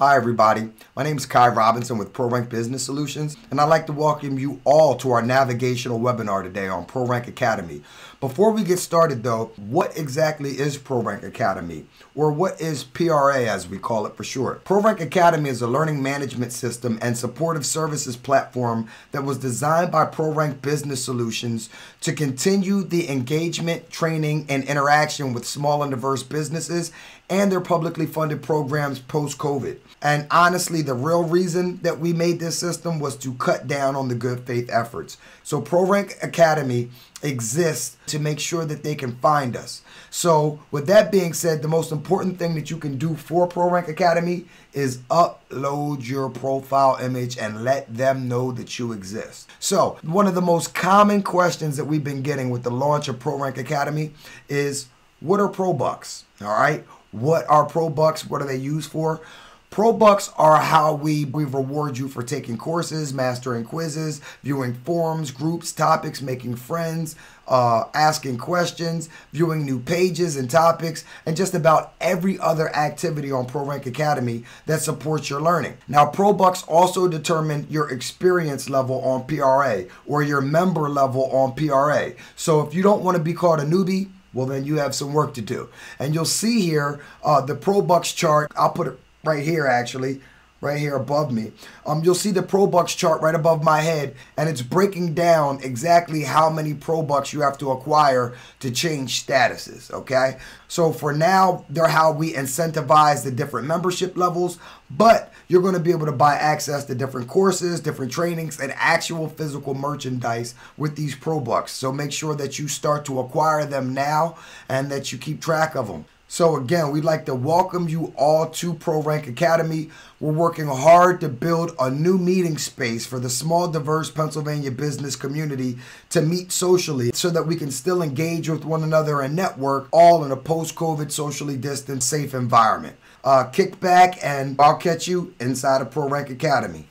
Hi, everybody. My name is Kai Robinson with ProRank Business Solutions, and I'd like to welcome you all to our navigational webinar today on ProRank Academy. Before we get started, though, what exactly is ProRank Academy, or what is PRA as we call it for short? ProRank Academy is a learning management system and supportive services platform that was designed by ProRank Business Solutions to continue the engagement, training, and interaction with small and diverse businesses and their publicly funded programs post COVID. And honestly, the real reason that we made this system was to cut down on the good faith efforts. So, ProRank Academy exists to make sure that they can find us. So, with that being said, the most important thing that you can do for ProRank Academy is upload your profile image and let them know that you exist. So, one of the most common questions that we've been getting with the launch of ProRank Academy is what are Pro Bucks? All right what are Pro Bucks? What are they used for? Pro Bucks are how we, we reward you for taking courses, mastering quizzes, viewing forums, groups, topics, making friends, uh, asking questions, viewing new pages and topics, and just about every other activity on ProRank Academy that supports your learning. Now, Pro Bucks also determine your experience level on PRA or your member level on PRA. So if you don't want to be called a newbie, well, then you have some work to do. And you'll see here uh, the Pro Bucks chart. I'll put it right here, actually, right here above me. Um, you'll see the Pro Bucks chart right above my head, and it's breaking down exactly how many Pro Bucks you have to acquire to change statuses, okay? So for now, they're how we incentivize the different membership levels, but you're going to be able to buy access to different courses, different trainings, and actual physical merchandise with these Pro Bucks. So make sure that you start to acquire them now and that you keep track of them. So again, we'd like to welcome you all to Pro Rank Academy. We're working hard to build a new meeting space for the small, diverse Pennsylvania business community to meet socially so that we can still engage with one another and network all in a post-COVID, socially distant, safe environment. Uh, kick back and I'll catch you inside of Pro Rank Academy.